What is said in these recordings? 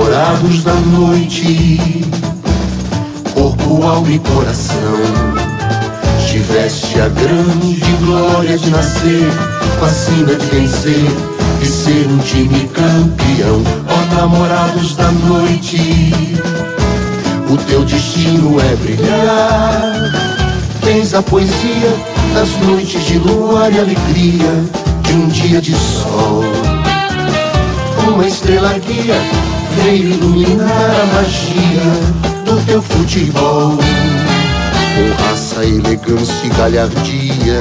namorados da noite, corpo, alma e coração. Tiveste a grande glória de nascer, com a de vencer e ser um time campeão. Ó namorados da noite, o teu destino é brilhar. Tens a poesia das noites de luar e alegria de um dia de sol. Uma estrela guia veio iluminar a magia do teu futebol. Com raça, elegância e galhardia,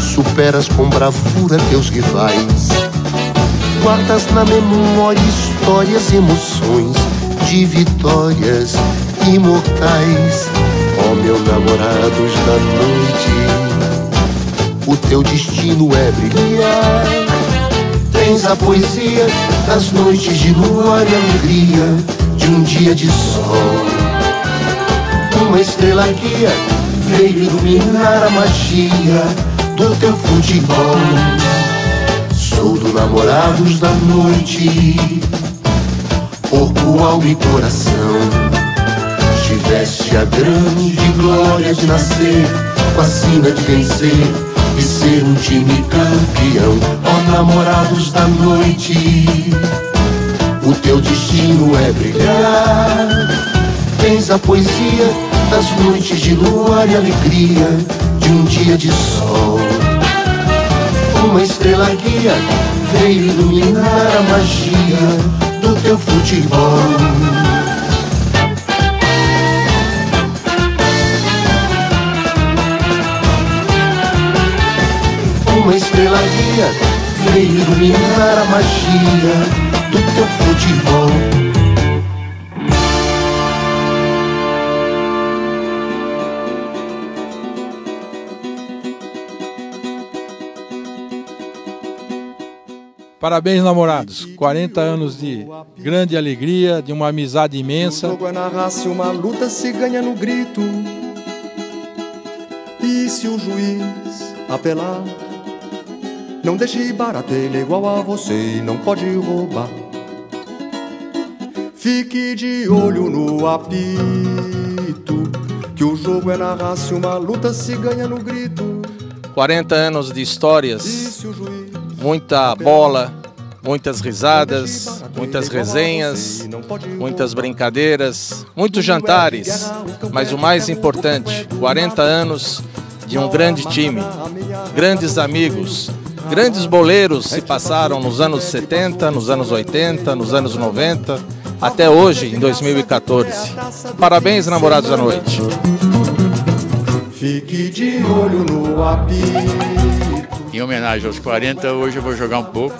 superas com bravura teus rivais. Guardas na memória histórias emoções de vitórias imortais. Ó oh, meu namorados da noite, o teu destino é brilhar. Tens a poesia das noites de luar e alegria de um dia de sol. Uma estrela guia veio iluminar a magia do teu futebol. Sou do namorados da noite, corpo, alma e coração. Tiveste a grande glória de nascer, com a sina de vencer e ser um time campeão. Namorados da noite, o teu destino é brilhar. Tens a poesia das noites de luar e alegria de um dia de sol. Uma estrela guia veio iluminar a magia do teu futebol. uma estrela guia veio iluminar a magia do teu futebol. Parabéns, namorados. 40 anos de grande alegria, de uma amizade imensa. O jogo é na raça, uma luta se ganha no grito. E se o juiz apelar, não deixe barato, ele é igual a você e não pode roubar. Fique de olho no apito, que o jogo é na raça, uma luta se ganha no grito. 40 anos de histórias, muita bola, muitas risadas, muitas resenhas, muitas brincadeiras, muitos jantares, mas o mais importante, 40 anos de um grande time, grandes amigos, Grandes boleiros se passaram nos anos 70, nos anos 80, nos anos 90, até hoje, em 2014. Parabéns, namorados da noite. Fique de olho no apito. Em homenagem aos 40, hoje eu vou jogar um pouco.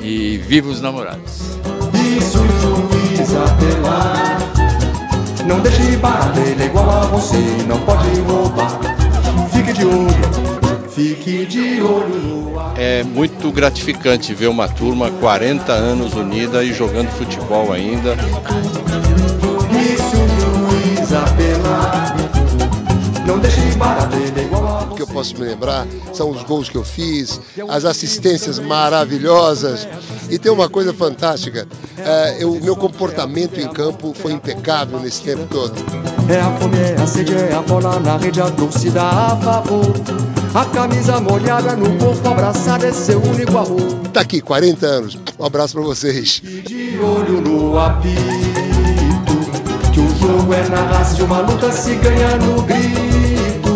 E viva os namorados. Isso. Não deixe barato, ele é igual a você, não pode roubar. Fique de olho Fique de olho no ar. É muito gratificante ver uma turma 40 anos unida e jogando futebol ainda. É O que eu posso me lembrar são os gols que eu fiz, as assistências maravilhosas. E tem uma coisa fantástica: é, o meu comportamento em campo foi impecável nesse tempo todo. É a fome, é a sede, é a bola na rede, a torcida a favor. A camisa molhada no corpo abraçado é seu único amor. Tá aqui, 40 anos. Um abraço para vocês. E de olho no apito, que o jogo é na raça, uma luta se ganha no grito.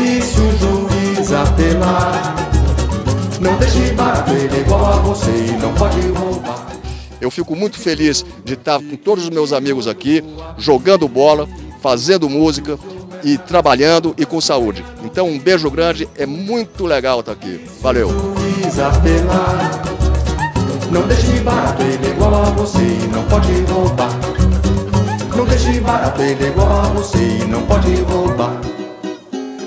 E se o juiz apelar, não deixe barato, ele é igual a você e não pode roubar. Eu fico muito feliz de estar com todos os meus amigos aqui, jogando bola, fazendo música, e trabalhando e com saúde. Então um beijo grande, é muito legal estar aqui. Valeu. Não deixe barato, ele é igual a você e não pode roubar. Não deixe barato, ele é igual a você e não pode roubar.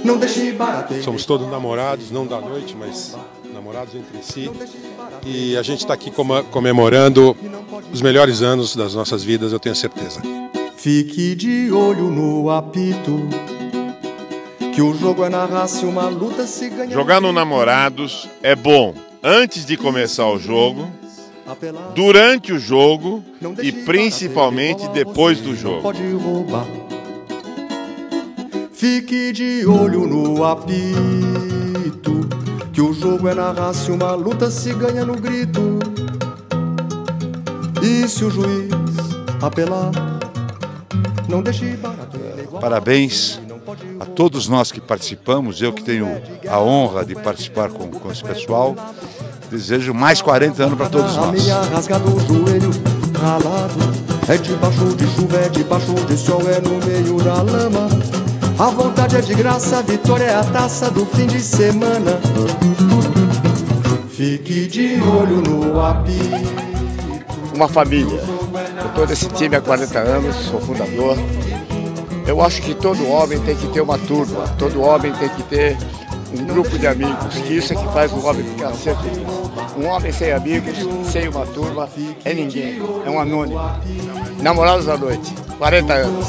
Não deixe barato. Somos todos namorados, não da noite, mas namorados entre si. E a gente está aqui comemorando os melhores anos das nossas vidas, eu tenho certeza. Fique de olho no apito. Que o jogo é na raça, uma luta se ganha. Jogar no Namorados é bom antes de começar o jogo durante o jogo e principalmente depois do jogo. Fique de olho no apito, que o jogo é na raça e uma luta se ganha no grito. E se o juiz apelar. Parabéns a todos nós que participamos, eu que tenho a honra de participar com, com esse pessoal. Desejo mais 40 anos para todos nós. É debaixo de chuva, é debaixo de sol, é no meio da lama. A vontade é de graça, a vitória é a taça do fim de semana. Fique de olho no apito. Uma família. Estou nesse time há 40 anos, sou fundador. Eu acho que todo homem tem que ter uma turma, todo homem tem que ter um grupo de amigos, que isso é que faz o homem ficar sempre. Um homem sem amigos, sem uma turma, é ninguém, é um anônimo. Namorados da noite, 40 anos.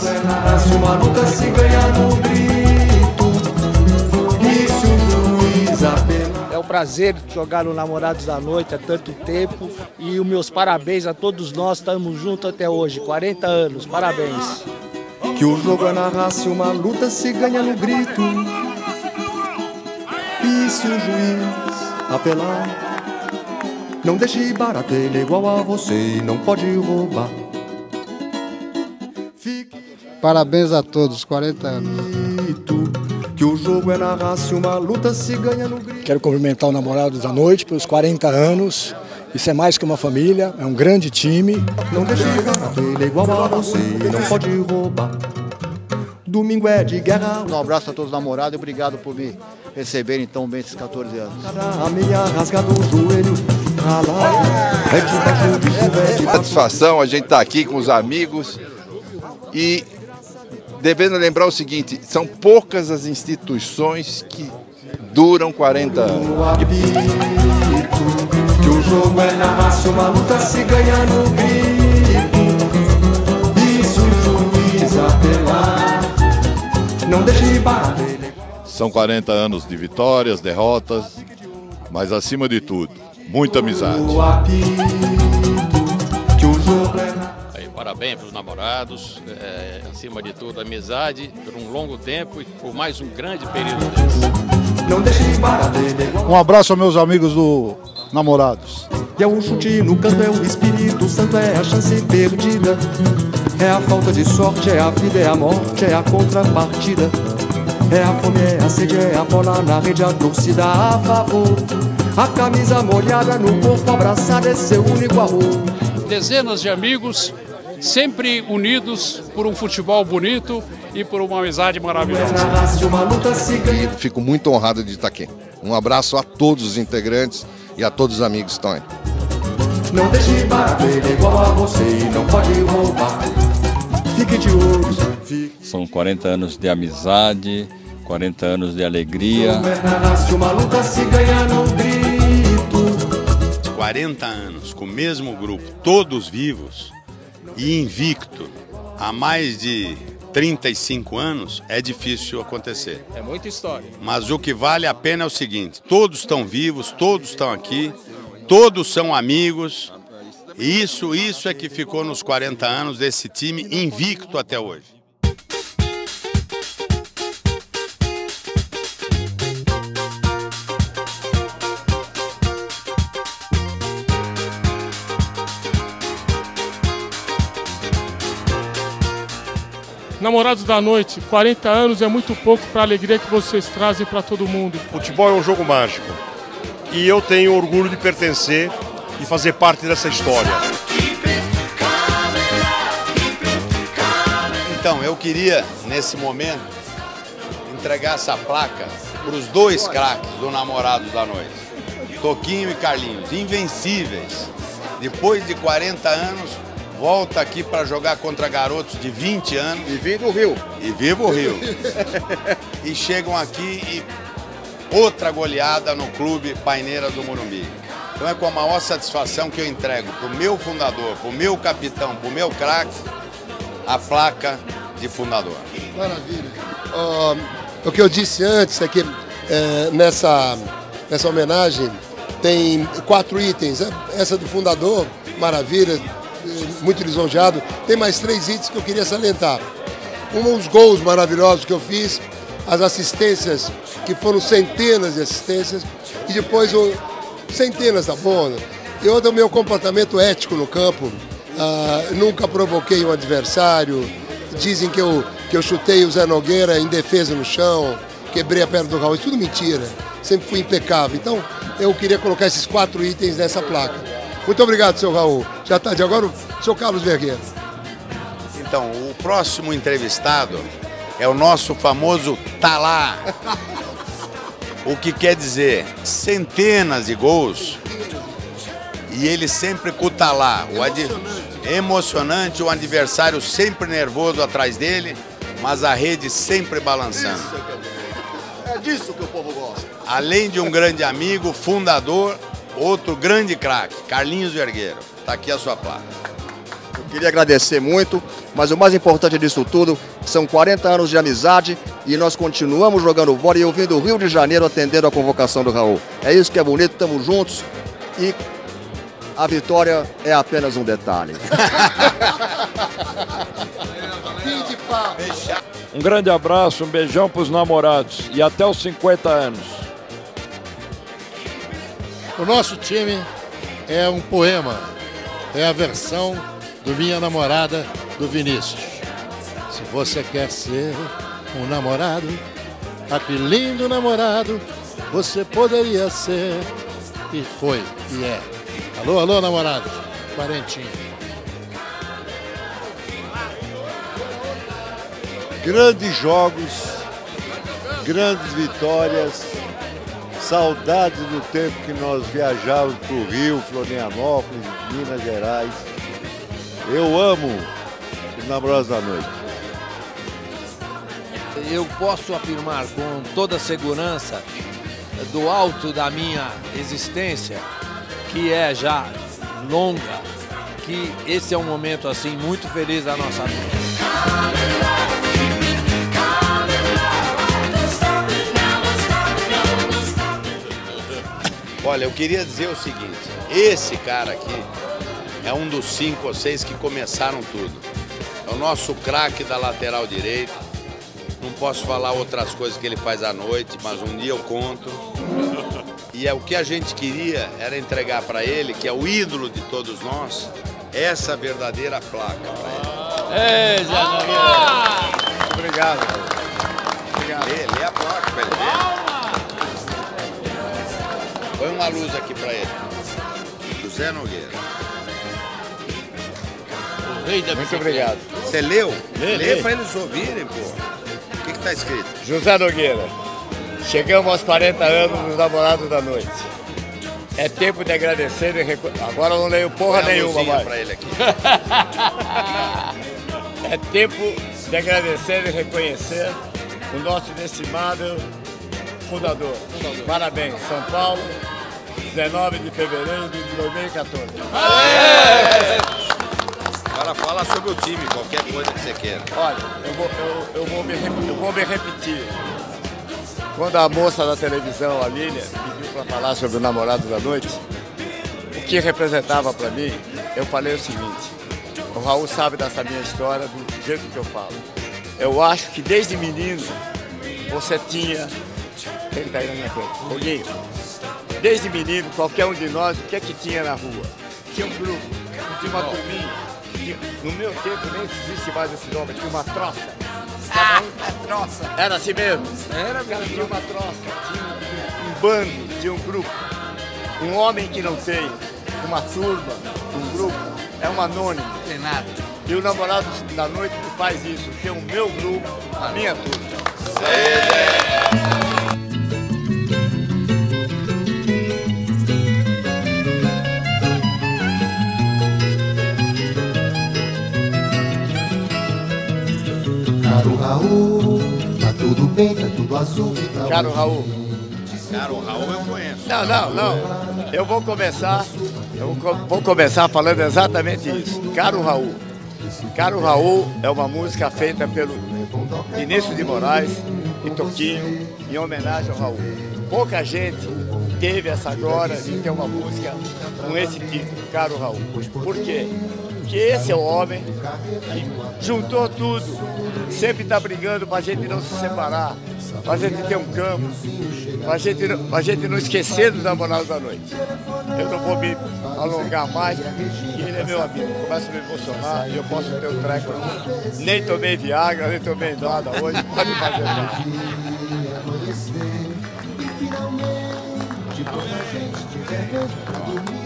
Prazer jogar no Namorados da Noite há tanto tempo e os meus parabéns a todos nós, estamos juntos até hoje, 40 anos, parabéns. Que o jogo é na raça e uma luta se ganha no grito. E se o juiz apelar, não deixe barato, ele é igual a você e não pode roubar. Parabéns a todos, 40 anos. Que o jogo é na raça e uma luta se ganha no grito. Quero cumprimentar o Namorados da Noite pelos 40 anos. Isso é mais que uma família, é um grande time. Não deixe ele é igual a você não pode roubar. Domingo é de guerra. Um abraço a todos os namorados e obrigado por me receberem tão bem esses 14 anos. A meia rasgado o joelho. É é Satisfação, a gente está aqui com os amigos e devendo lembrar o seguinte: são poucas as instituições que duram 40 anos. Que o jogo é na raça, uma luta se ganha no grito. Se o juiz apelar, não deixe barato ele. São 40 anos de vitórias, derrotas, mas acima de tudo, muita amizade. Parabéns para os namorados, é, acima de tudo, amizade por um longo tempo e por mais um grande período desse. Um abraço aos meus amigos do Namorados. E é o chute no canto, é o Espírito Santo, é a chance perdida. É a falta de sorte, é a vida, é a morte, é a contrapartida. É a fome, é a sede, é a bola na rede, a torcida a favor. A camisa molhada no corpo abraçado é seu único amor. Dezenas de amigos, sempre unidos por um futebol bonito e por uma amizade maravilhosa. Fico muito honrado de estar aqui. Um abraço a todos os integrantes e a todos os amigos que estão aí. Não deixe é igual a você e não pode roubar. Fique de olho, fique São 40 anos de amizade, 40 anos de alegria. na raça, uma luta se ganha no grito. 40 anos com o mesmo grupo, todos vivos e invicto há mais de 35 anos, é difícil acontecer. É muita história. Mas o que vale a pena é o seguinte: todos estão vivos, todos estão aqui, todos são amigos. E Isso, isso é que ficou nos 40 anos desse time invicto até hoje. Namorados da Noite, 40 anos é muito pouco para a alegria que vocês trazem para todo mundo. Futebol é um jogo mágico. E eu tenho orgulho de pertencer e fazer parte dessa história. Então, eu queria, nesse momento, entregar essa placa para os dois craques do Namorados da Noite. Toquinho e Carlinhos, invencíveis. Depois de 40 anos, volta aqui para jogar contra garotos de 20 anos. E vindo o Rio. E viva o Rio. e chegam aqui e outra goleada no clube Paineira do Morumbi. Então é com a maior satisfação que eu entrego para o meu fundador, para o meu capitão, para o meu craque, a placa de fundador. Maravilha. O que eu disse antes é que é, nessa, nessa homenagem tem quatro itens. Essa do fundador, maravilha, muito lisonjeado. Tem mais três itens que eu queria salientar. Um, os gols maravilhosos que eu fiz, as assistências, que foram centenas de assistências, e depois o, centenas da bola. E outro, o meu comportamento ético no campo. Ah, nunca provoquei um adversário. Dizem que eu, que eu chutei o Zé Nogueira em defesa no chão, quebrei a perna do Raul. Isso tudo mentira. Sempre fui impecável. Então, eu queria colocar esses quatro itens nessa placa. Muito obrigado, seu Raul. Já está de agora, o seu Carlos Vergueiro. Então, o próximo entrevistado é o nosso famoso Talá. O que quer dizer centenas de gols e ele sempre com o Talá. O ad... Emocionante, o adversário sempre nervoso atrás dele, mas a rede sempre balançando. É disso que o povo gosta. Além de um grande amigo, fundador, outro grande craque, Carlinhos Vergueiro. Está aqui a sua placa. Eu queria agradecer muito, mas o mais importante disso tudo são 40 anos de amizade e nós continuamos jogando bola e eu vim do Rio de Janeiro atendendo a convocação do Raul. É isso que é bonito, estamos juntos e a vitória é apenas um detalhe. Um grande abraço, um beijão para os namorados e até os 50 anos. O nosso time é um poema, é a versão do Minha Namorada do Vinícius. Se você quer ser um namorado, aquele lindo namorado, você poderia ser. E foi, e é. Alô, alô, namorado. Quarentinho. Grandes jogos, grandes vitórias, saudades do tempo que nós viajávamos para o Rio, Florianópolis, Minas Gerais. Eu amo os namorados da noite. Eu posso afirmar com toda segurança, do alto da minha existência, que é já longa, que esse é um momento assim muito feliz da nossa vida. Olha, eu queria dizer o seguinte: esse cara aqui é um dos cinco ou seis que começaram tudo. É o nosso craque da lateral direita. Não posso falar outras coisas que ele faz à noite, mas um dia eu conto. E é o que a gente queria era entregar para ele, que é o ídolo de todos nós, essa verdadeira placa para ele. Ei, Zé. Obrigado. Obrigado. Lê, lê a placa para ele ver. Põe uma luz aqui para ele. José Nogueira. Muito obrigado. Você leu? Lê, Lê lê. para eles ouvirem, pô. O que que tá escrito? José Nogueira, chegamos aos 40 anos dos namorados da noite. É tempo de agradecer e reco... Agora eu não leio porra Põe nenhuma mais. pra ele aqui. é tempo de agradecer e reconhecer o nosso inestimado fundador. Parabéns, São Paulo, 19 de fevereiro de 2014. Agora fala sobre o time, qualquer coisa que você queira. Olha, eu vou, eu, eu vou, me, eu vou me repetir. Quando a moça da televisão, a Lília, pediu para falar sobre o namorado da noite, o que representava para mim, eu falei o seguinte: o Raul sabe dessa minha história do jeito que eu falo. Eu acho que desde menino você tinha. Quem está aí na minha frente? Foguinho. Desde menino, qualquer um de nós, o que é que tinha na rua? Tinha um grupo, tinha uma turminha. tinha- No meu tempo nem existe mais esse nome, tinha uma troça. Um- troça. Era assim mesmo? Era, cara, tinha uma troça, tinha um, um bando, tinha um grupo. Um homem que não tem uma turma, um grupo, é um anônimo. Tem nada. E o namorado da noite que faz isso, tem o meu grupo, a minha turma. Caro Raul, tá tudo bem, tá tudo azul. Tá Caro Raul. Cara, o Raul eu conheço. Não, não, não. Eu vou começar, eu vou começar falando exatamente isso. Caro Raul. Caro Raul é uma música feita pelo Vinícius de Moraes e Toquinho em homenagem ao Raul. Pouca gente teve essa glória de ter uma música com esse título, Caro Raul. Por quê? Porque esse é o homem que juntou tudo, sempre está brigando para a gente não se separar, para a gente ter um campo, para a gente, pra gente não esquecer dos namorados da noite. Eu não vou me alongar mais, porque ele é meu amigo, começa a me emocionar e eu posso ter um treco. Nem tomei Viagra, nem tomei nada hoje, pode fazer nada.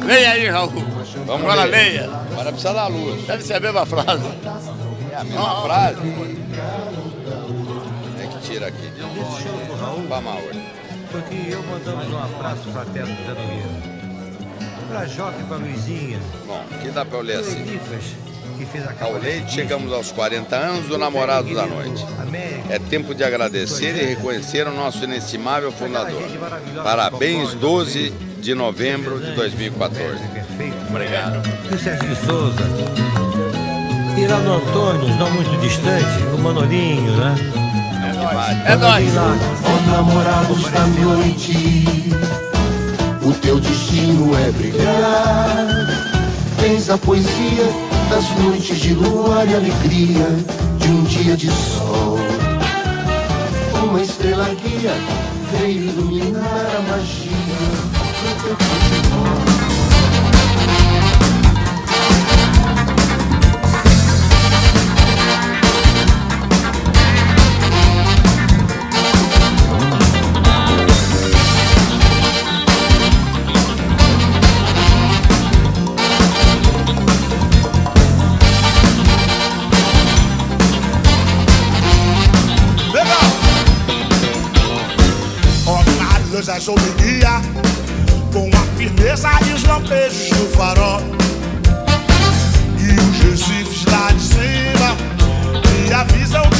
Leia aí, Raul. Vamos Agora ler. leia. Agora precisa da luz. Deve ser a mesma frase. É a mesma frase? É que tira aqui. Vamos hoje. Porque eu mandamos um abraço fraterno do Zé Nogueira. Pra Jota e pra Luizinha. Bom, aqui dá pra eu ler assim. Que fez a Ao leite, chegamos aos 40 anos do Namorado da Noite. É tempo de agradecer e reconhecer o nosso inestimável fundador. Parabéns, 12 de novembro de 2014. Obrigado. E o Serginho Souza. Iraldo Antônio, não muito distante, o Manolinho, né? É nóis. Ó namorados da noite, o teu destino é brilhar. Tens a poesia das noites de luar e alegria de um dia de sol. Uma estrela guia veio iluminar a magia do teu pesares lampejos do farol. E os recifes lá de cima me avisam